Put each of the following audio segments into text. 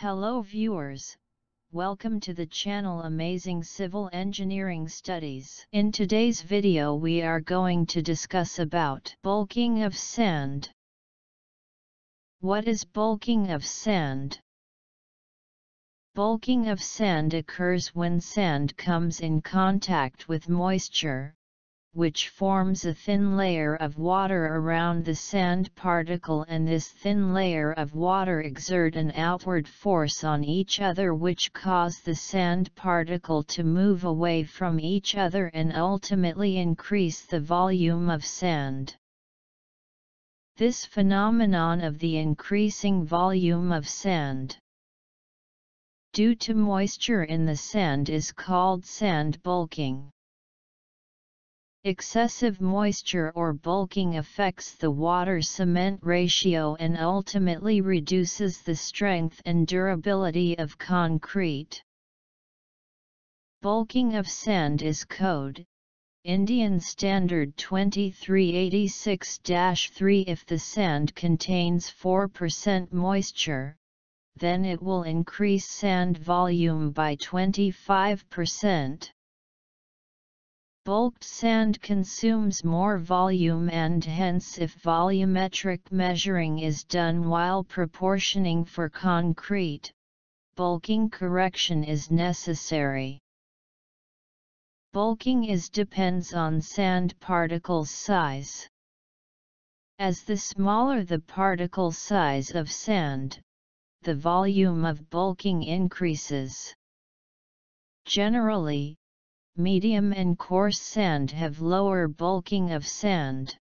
Hello viewers, welcome to the channel Amazing Civil Engineering Studies. In today's video we are going to discuss about bulking of sand. What is bulking of sand? Bulking of sand occurs when sand comes in contact with moisture, which forms a thin layer of water around the sand particle and this thin layer of water exert an outward force on each other which cause the sand particle to move away from each other and ultimately increase the volume of sand. This phenomenon of the increasing volume of sand due to moisture in the sand is called sand bulking. Excessive moisture or bulking affects the water-cement ratio and ultimately reduces the strength and durability of concrete. Bulking of sand is code, Indian Standard 2386-3 If the sand contains 4% moisture, then it will increase sand volume by 25%. Bulked sand consumes more volume and hence if volumetric measuring is done while proportioning for concrete, bulking correction is necessary. Bulking is depends on sand particles size. As the smaller the particle size of sand, the volume of bulking increases. Generally, medium and coarse sand have lower bulking of sand.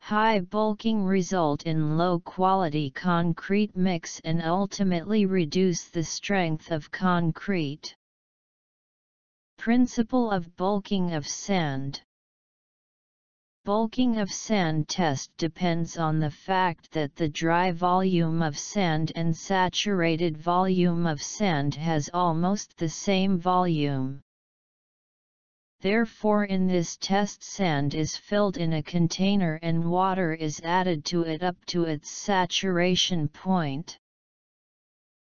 High bulking result in low quality concrete mix and ultimately reduce the strength of concrete. Principle of bulking of sand Bulking of sand test depends on the fact that the dry volume of sand and saturated volume of sand has almost the same volume. Therefore in this test sand is filled in a container and water is added to it up to its saturation point.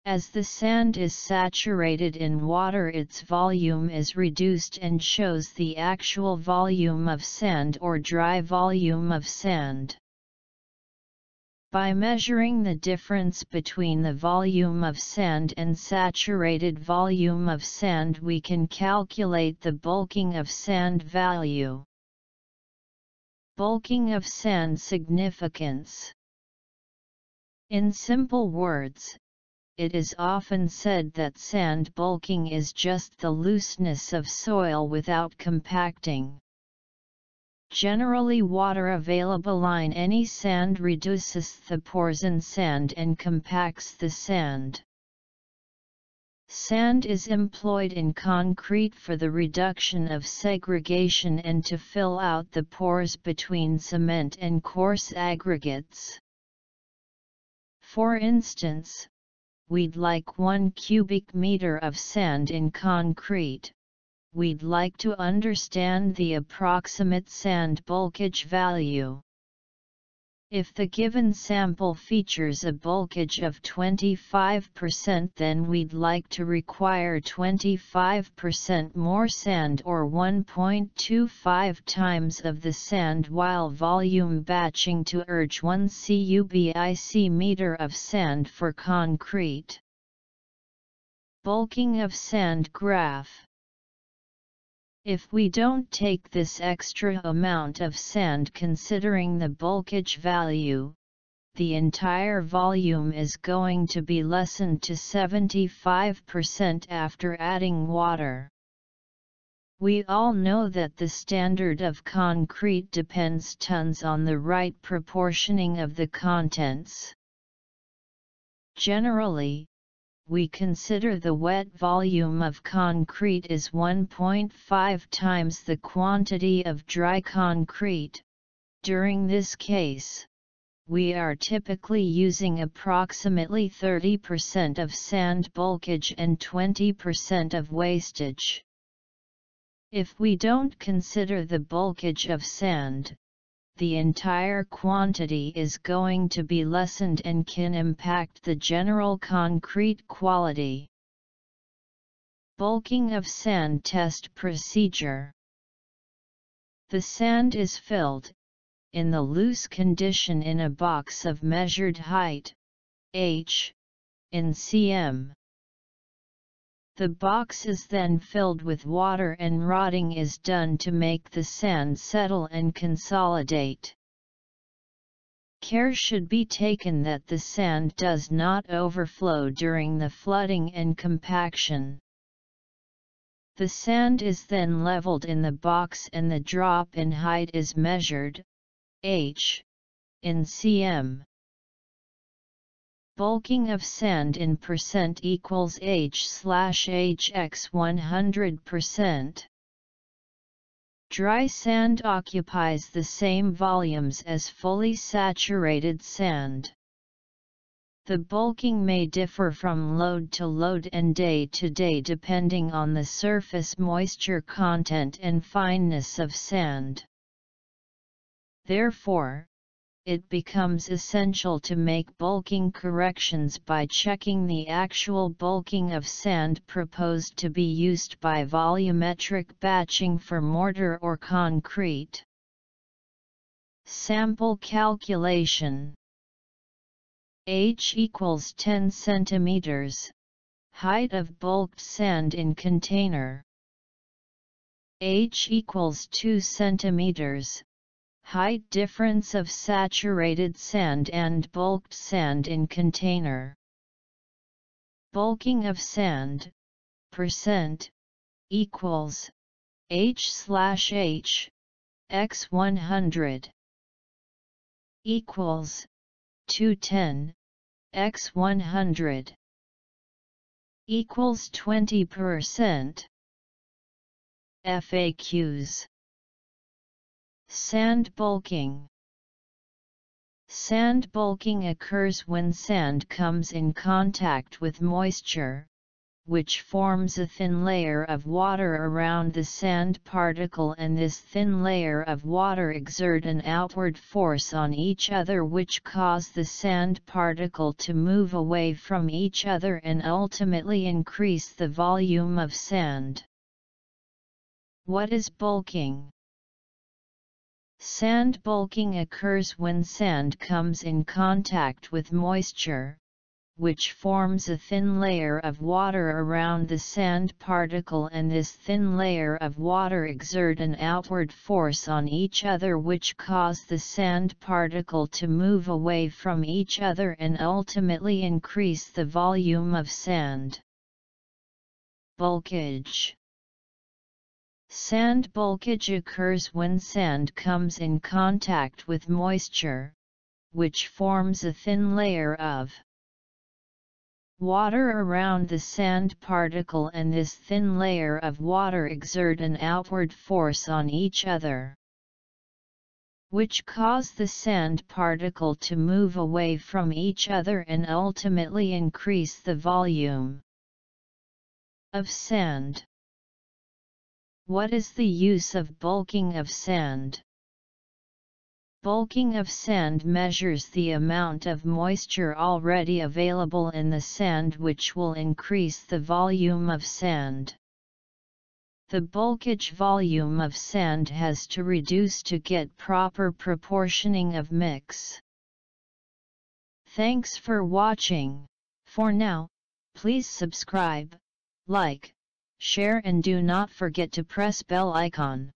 As the sand is saturated in water its volume is reduced and shows the actual volume of sand or dry volume of sand. By measuring the difference between the volume of sand and saturated volume of sand we can calculate the bulking of sand value. Bulking of sand significance In simple words, it is often said that sand bulking is just the looseness of soil without compacting. Generally water available in any sand reduces the pores in sand and compacts the sand. Sand is employed in concrete for the reduction of segregation and to fill out the pores between cement and coarse aggregates. For instance, we'd like 1 cubic meter of sand in concrete, we'd like to understand the approximate sand bulkage value. If the given sample features a bulkage of 25% then we'd like to require 25% more sand or 1.25 times of the sand while volume batching to urge 1 cubic meter of sand for concrete. Bulking of sand graph if we don't take this extra amount of sand considering the bulkage value, the entire volume is going to be lessened to 75% after adding water. We all know that the standard of concrete depends tons on the right proportioning of the contents. Generally, we consider the wet volume of concrete is 1.5 times the quantity of dry concrete. During this case, we are typically using approximately 30% of sand bulkage and 20% of wastage. If we don't consider the bulkage of sand, the entire quantity is going to be lessened and can impact the general concrete quality. Bulking of sand test procedure. The sand is filled, in the loose condition in a box of measured height, h, in cm. The box is then filled with water and rodding is done to make the sand settle and consolidate. Care should be taken that the sand does not overflow during the flooding and compaction. The sand is then leveled in the box and the drop in height is measured, h, in cm. Bulking of sand in percent equals H slash HX 100%. Dry sand occupies the same volumes as fully saturated sand. The bulking may differ from load to load and day to day depending on the surface moisture content and fineness of sand. Therefore, it becomes essential to make bulking corrections by checking the actual bulking of sand proposed to be used by volumetric batching for mortar or concrete. Sample calculation. H equals 10 cm Height of bulked sand in container. H equals 2 cm Height difference of saturated sand and bulked sand in container. Bulking of sand, percent, equals, H slash H, X 100, equals, 210, X 100, equals 20%. FAQs Sand bulking Sand bulking occurs when sand comes in contact with moisture, which forms a thin layer of water around the sand particle and this thin layer of water exert an outward force on each other which cause the sand particle to move away from each other and ultimately increase the volume of sand. What is bulking? Sand bulking occurs when sand comes in contact with moisture, which forms a thin layer of water around the sand particle and this thin layer of water exert an outward force on each other which cause the sand particle to move away from each other and ultimately increase the volume of sand. Bulkage Sand bulkage occurs when sand comes in contact with moisture, which forms a thin layer of water around the sand particle and this thin layer of water exert an outward force on each other, which cause the sand particle to move away from each other and ultimately increase the volume of sand. What is the use of bulking of sand? Bulking of sand measures the amount of moisture already available in the sand which will increase the volume of sand. The bulkage volume of sand has to reduce to get proper proportioning of mix. Thanks for watching. For now, please subscribe, like, share and do not forget to press bell icon.